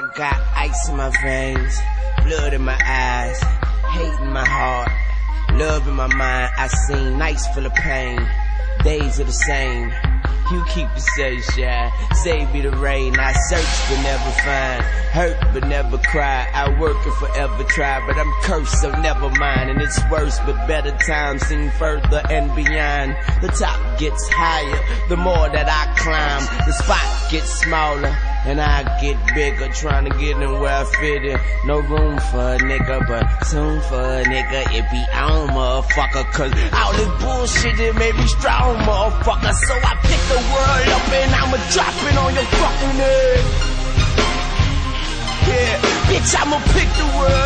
got ice in my veins, blood in my eyes, hate in my heart, love in my mind. I seen nights full of pain, days are the same. You keep the sunshine, save me the rain. I search but never find, hurt but never cry. I work and forever try, but I'm cursed, so never mind. And it's worse, but better times seem further and beyond. The top gets higher, the more that I climb. The spot gets smaller. And I get bigger, trying to get in where I fit in. No room for a nigga, but soon for a nigga, it be on, motherfucker. Cause all this bullshit that made me strong, motherfucker. So I pick the world up and I'ma drop it on your fucking head. Yeah, bitch, I'ma pick the world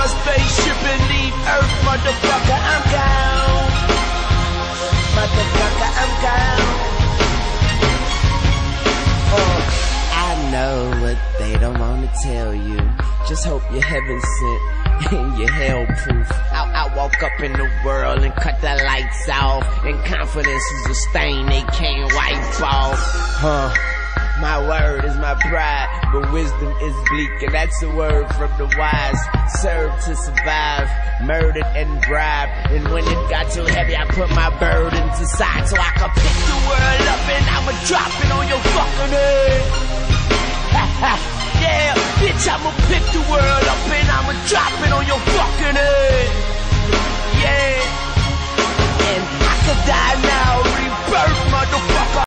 my spaceship and leave Earth, motherfucker. I'm gone. Motherfucker, I'm gone. Uh, I know what they don't wanna tell you. Just hope you're heaven sent and you're hell proof. I, I walk up in the world and cut the lights off. And confidence is a stain they can't wipe off. Huh. My word is my pride, but wisdom is bleak, and that's a word from the wise. Serve to survive, murdered and bribed. And when it got too heavy, I put my burdens aside so I could pick the world up and I'ma drop it on your fucking head. yeah, bitch, I'ma pick the world up and I'ma drop it on your fucking head. Yeah, and I could die.